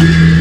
Yeah.